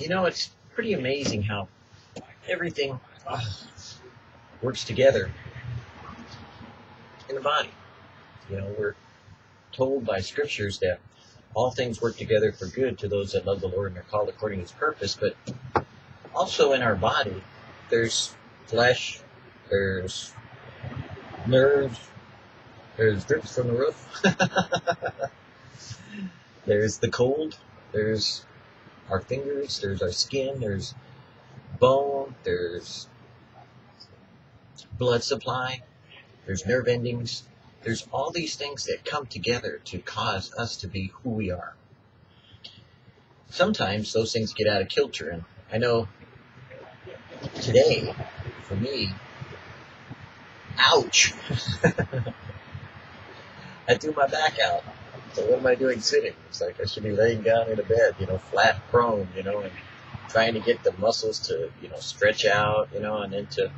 you know, it's pretty amazing how everything uh, works together in the body. You know, we're told by scriptures that all things work together for good to those that love the Lord and are called according to his purpose, but also in our body, there's flesh, there's nerves, there's drips from the roof, there's the cold, there's our fingers, there's our skin, there's bone, there's blood supply, there's nerve endings, there's all these things that come together to cause us to be who we are. Sometimes those things get out of kilter, and I know today, for me, ouch! I threw my back out. So what am I doing sitting? It's like I should be laying down in a bed, you know, flat prone, you know, and trying to get the muscles to, you know, stretch out, you know, and then to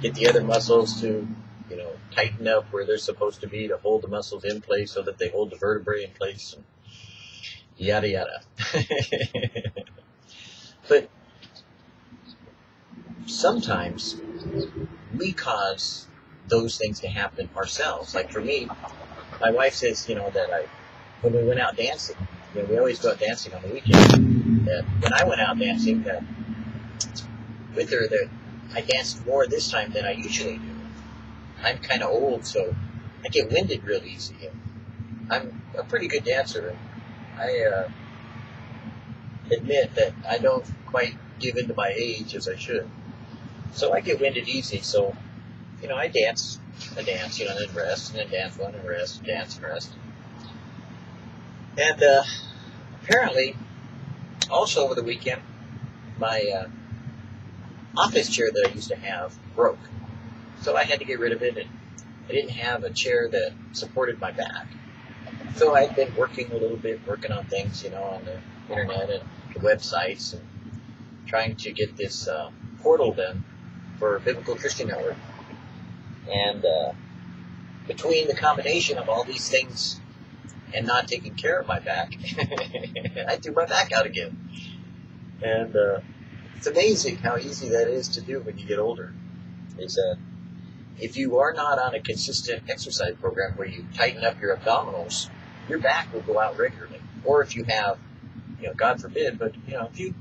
get the other muscles to, you know, tighten up where they're supposed to be to hold the muscles in place so that they hold the vertebrae in place. And yada yada. but sometimes we cause those things to happen ourselves. Like for me, my wife says, you know, that I, when we went out dancing, you know, we always go out dancing on the weekend. That when I went out dancing, that with her, that I danced more this time than I usually do. I'm kind of old, so I get winded real easy. I'm a pretty good dancer. I uh, admit that I don't quite give in to my age as I should. So I get winded easy. So, you know, I dance a dance, you know, and then rest, and then dance one and rest, dance and rest. And uh, apparently, also over the weekend, my uh, office chair that I used to have broke. So I had to get rid of it, and I didn't have a chair that supported my back. So I'd been working a little bit, working on things, you know, on the internet and the websites, and trying to get this uh, portal done for Biblical Christian Network. And uh, between the combination of all these things and not taking care of my back, I threw my back out again. And uh, it's amazing how easy that is to do when you get older. Is that if you are not on a consistent exercise program where you tighten up your abdominals, your back will go out regularly. Or if you have, you know, God forbid, but you know, if you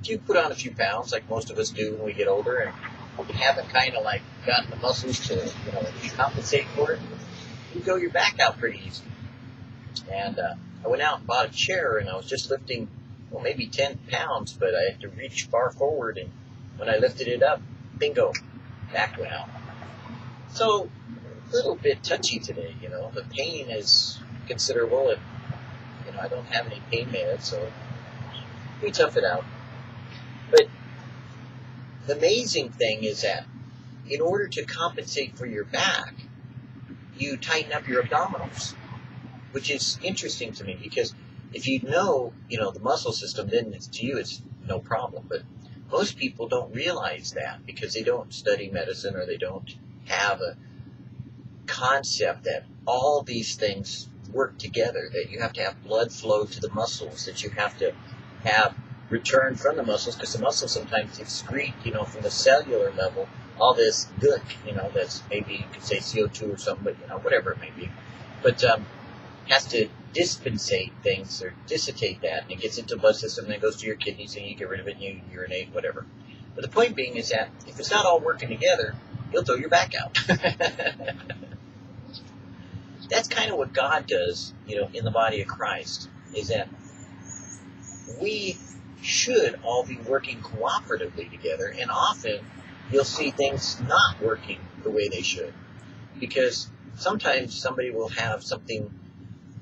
if you put on a few pounds like most of us do when we get older and haven't kind of like gotten the muscles to, you know, compensate for it, you go your back out pretty easy. And uh, I went out and bought a chair and I was just lifting, well, maybe 10 pounds, but I had to reach far forward and when I lifted it up, bingo, back went out. So, a little bit touchy today, you know. The pain is considerable and, you know, I don't have any pain meds, so we tough it out. But the amazing thing is that in order to compensate for your back, you tighten up your abdominals, which is interesting to me because if you know, you know, the muscle system, then it's, to you it's no problem. But most people don't realize that because they don't study medicine or they don't have a concept that all these things work together, that you have to have blood flow to the muscles, that you have to have return from the muscles, because the muscles sometimes excrete, you know, from the cellular level, all this gook, you know, that's maybe you could say CO2 or something, but, you know, whatever it may be. But um, has to dispensate things or dissipate that, and it gets into the blood system, and then goes to your kidneys, and you get rid of it, and you urinate, whatever. But the point being is that if it's not all working together, you'll throw your back out. That's kind of what God does, you know, in the body of Christ, is that we should all be working cooperatively together, and often you'll see things not working the way they should. Because sometimes somebody will have something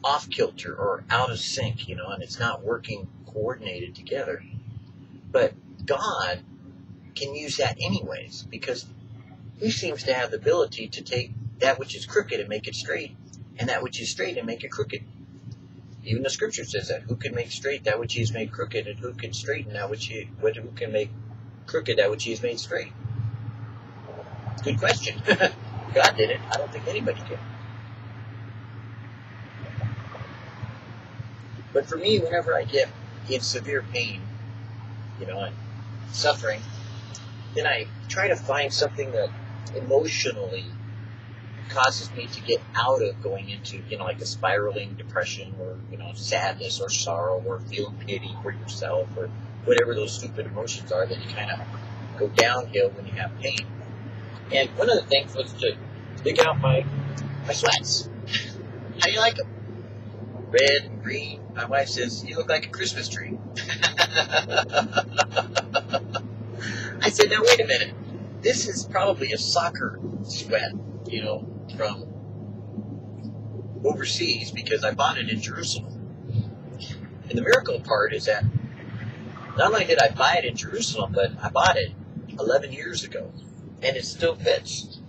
off kilter or out of sync, you know, and it's not working coordinated together. But God can use that anyways, because He seems to have the ability to take that which is crooked and make it straight, and that which is straight and make it crooked. Even the scripture says that. Who can make straight that which he has made crooked, and who can straighten that which he, who can make crooked that which he has made straight? Good question. God did it. I don't think anybody can. But for me, whenever I get in severe pain, you know, and suffering, then I try to find something that emotionally causes me to get out of going into, you know, like a spiraling depression or, you know, sadness or sorrow or feeling pity for yourself or whatever those stupid emotions are that you kind of go downhill when you have pain. And one of the things was to dig out my, my sweats. How do you like them? Red green. My wife says, you look like a Christmas tree. I said, now wait a minute. This is probably a soccer sweat, you know, from overseas because I bought it in Jerusalem. And the miracle part is that not only did I buy it in Jerusalem, but I bought it 11 years ago, and it still fits.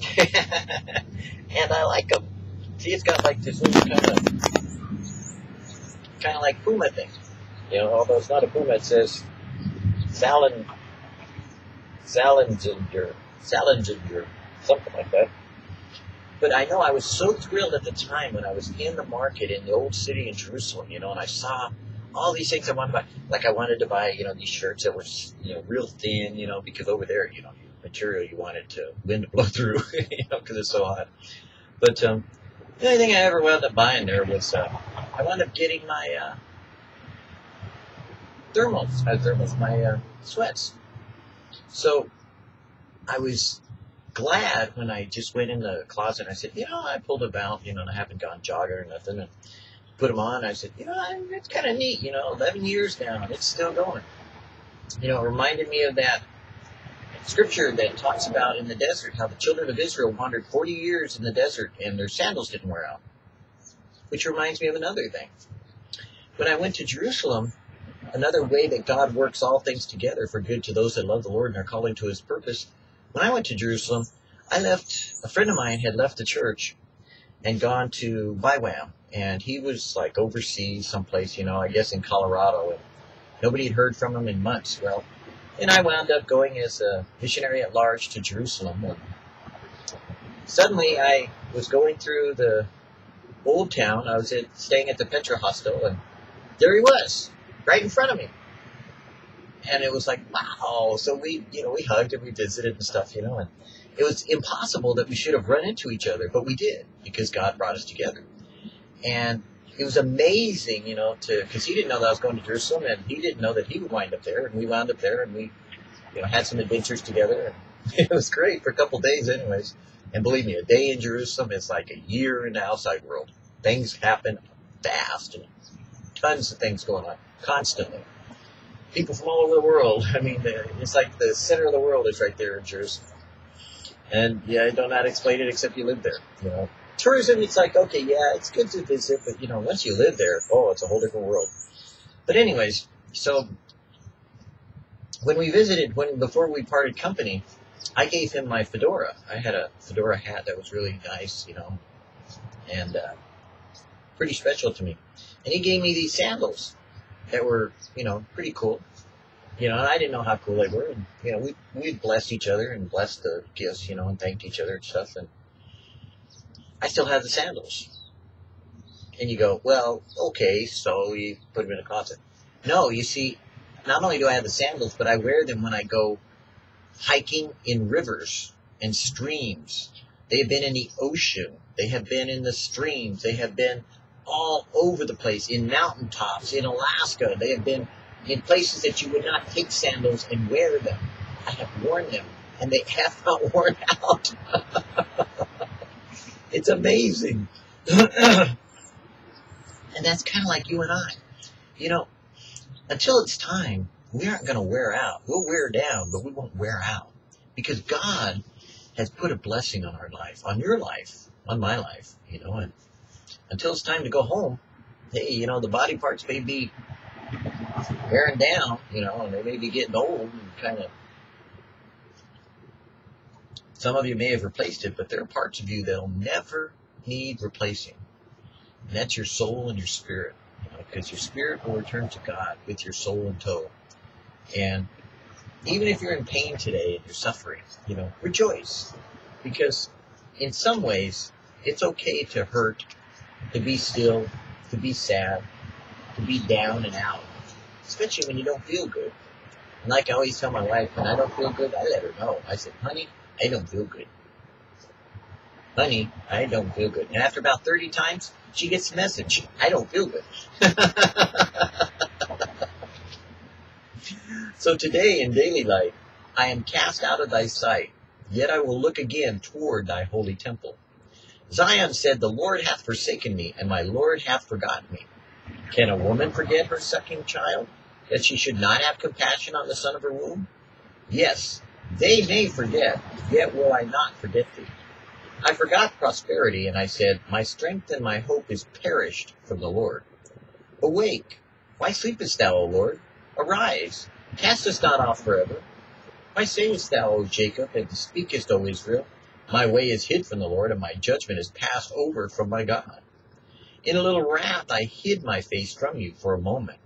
and I like them. See, it's got like this little kind of, kind of like Puma thing. You know, although it's not a Puma, it says Salin, Salinger, Salinger, something like that. But I know I was so thrilled at the time when I was in the market in the old city in Jerusalem, you know, and I saw all these things I wanted to buy. Like I wanted to buy, you know, these shirts that were, you know, real thin, you know, because over there, you know, material you wanted to wind to blow through, you know, because it's so hot. But um, the only thing I ever wound up buying there was uh, I wound up getting my uh, thermals, my thermals, my uh, sweats. So I was glad when I just went in the closet and I said, you know, I pulled them out, you know, and I haven't gone jogging or nothing. And put them on. I said, you know, it's kind of neat. You know, 11 years now, and it's still going. You know, it reminded me of that scripture that talks about in the desert how the children of Israel wandered 40 years in the desert and their sandals didn't wear out. Which reminds me of another thing. When I went to Jerusalem, another way that God works all things together for good to those that love the Lord and are calling to his purpose. When I went to Jerusalem, I left, a friend of mine had left the church and gone to YWAM, and he was like overseas someplace, you know, I guess in Colorado, and nobody had heard from him in months. Well, and I wound up going as a missionary at large to Jerusalem. And suddenly, I was going through the old town. I was at, staying at the Petra Hostel, and there he was, right in front of me. And it was like, wow. So we, you know, we hugged and we visited and stuff, you know, and it was impossible that we should have run into each other, but we did because God brought us together. And it was amazing, you know, to because he didn't know that I was going to Jerusalem, and he didn't know that he would wind up there, and we wound up there, and we, you know, had some adventures together. And it was great for a couple days, anyways. And believe me, a day in Jerusalem is like a year in the outside world. Things happen fast, and tons of things going on constantly. People from all over the world. I mean, it's like the center of the world is right there in Jerusalem. And yeah, I do not know how to explain it except you live there. You know, tourism, it's like, okay, yeah, it's good to visit, but you know, once you live there, oh, it's a whole different world. But anyways, so when we visited, when before we parted company, I gave him my fedora. I had a fedora hat that was really nice, you know, and uh, pretty special to me. And he gave me these sandals that were, you know, pretty cool. You know, and I didn't know how cool they were. And, you know, we, we blessed each other and blessed the gifts, you know, and thanked each other and stuff. And I still have the sandals. And you go, well, okay, so you put them in a closet. No, you see, not only do I have the sandals, but I wear them when I go hiking in rivers and streams. They have been in the ocean. They have been in the streams. They have been all over the place, in mountaintops, in Alaska. They have been in places that you would not take sandals and wear them. I have worn them, and they have not worn out. It's amazing. and that's kind of like you and I. You know, until it's time, we aren't going to wear out. We'll wear down, but we won't wear out. Because God has put a blessing on our life, on your life, on my life, you know, and until it's time to go home, hey, you know, the body parts may be wearing down, you know, and they may be getting old and kind of some of you may have replaced it, but there are parts of you that'll never need replacing. And that's your soul and your spirit. Because you know, your spirit will return to God with your soul in tow. And even if you're in pain today and you're suffering, you know, rejoice. Because in some ways, it's okay to hurt, to be still, to be sad, to be down and out, especially when you don't feel good. And like I always tell my wife, when I don't feel good, I let her know. I said, honey, I don't feel good. Honey, I don't feel good. And after about 30 times, she gets the message. I don't feel good. so today in Daily Light, I am cast out of thy sight, yet I will look again toward thy holy temple. Zion said, The Lord hath forsaken me, and my Lord hath forgotten me. Can a woman forget her sucking child, that she should not have compassion on the son of her womb? Yes, they may forget, yet will I not forget thee. I forgot prosperity, and I said, My strength and my hope is perished from the Lord. Awake! Why sleepest thou, O Lord? Arise! Cast us not off forever. Why sayest thou, O Jacob, and speakest, O Israel? My way is hid from the Lord, and my judgment is passed over from my God. In a little wrath I hid my face from you for a moment,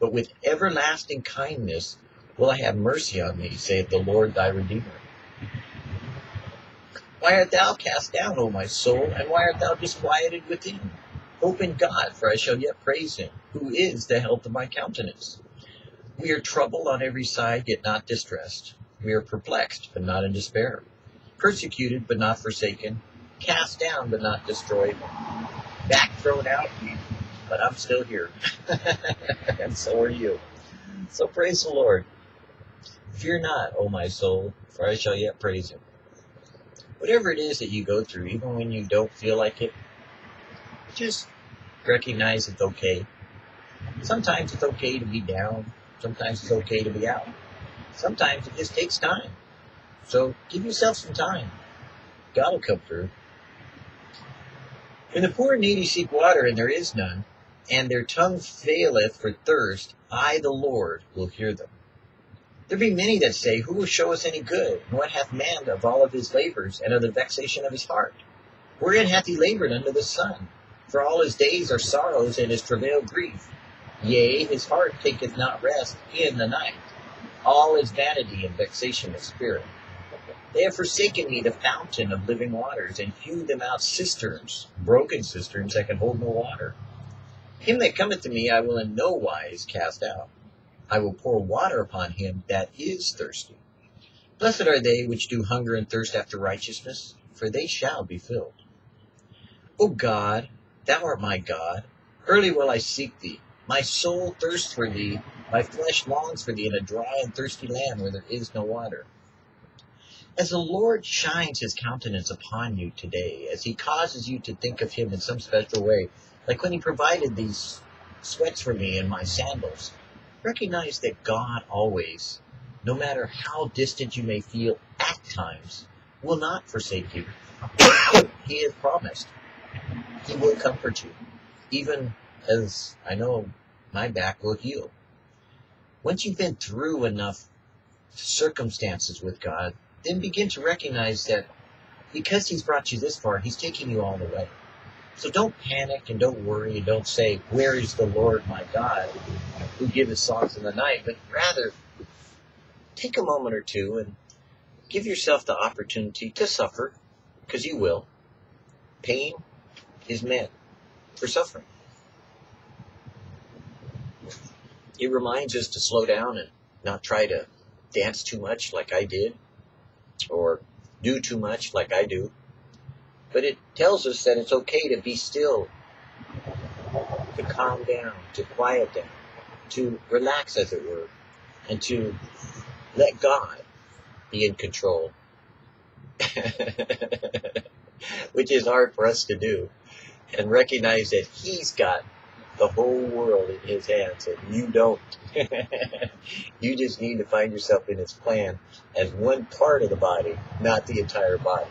but with everlasting kindness will I have mercy on thee, saith the Lord thy Redeemer. Why art thou cast down, O my soul, and why art thou disquieted within? Hope in God, for I shall yet praise him, who is the health of my countenance. We are troubled on every side, yet not distressed. We are perplexed, but not in despair. Persecuted, but not forsaken. Cast down, but not destroyed. Back thrown out, but I'm still here. and so are you. So praise the Lord. Fear not, O my soul, for I shall yet praise him whatever it is that you go through, even when you don't feel like it, just recognize it's okay. Sometimes it's okay to be down. Sometimes it's okay to be out. Sometimes it just takes time. So give yourself some time. God will come through. When the poor and needy seek water and there is none, and their tongue faileth for thirst, I, the Lord, will hear them. There be many that say, Who will show us any good? And what hath man of all of his labors, and of the vexation of his heart? Wherein hath he labored under the sun? For all his days are sorrows, and his travail grief. Yea, his heart taketh not rest in the night. All is vanity and vexation of spirit. They have forsaken me the fountain of living waters, and hewed them out cisterns, broken cisterns that can hold no water. Him that cometh to me I will in no wise cast out. I will pour water upon him that is thirsty. Blessed are they which do hunger and thirst after righteousness, for they shall be filled. O God, thou art my God. Early will I seek thee. My soul thirsts for thee. My flesh longs for thee in a dry and thirsty land where there is no water. As the Lord shines his countenance upon you today, as he causes you to think of him in some special way, like when he provided these sweats for me and my sandals, recognize that God always, no matter how distant you may feel at times, will not forsake you. he has promised. He will comfort you, even as I know my back will heal. Once you've been through enough circumstances with God, then begin to recognize that because He's brought you this far, He's taking you all the way. So don't panic and don't worry and don't say, Where is the Lord my God who giveth songs in the night? But rather, take a moment or two and give yourself the opportunity to suffer, because you will. Pain is meant for suffering. It reminds us to slow down and not try to dance too much like I did, or do too much like I do. But it tells us that it's okay to be still, to calm down, to quiet down, to relax, as it were, and to let God be in control. Which is hard for us to do. And recognize that He's got the whole world in His hands and you don't. you just need to find yourself in His plan as one part of the body, not the entire body.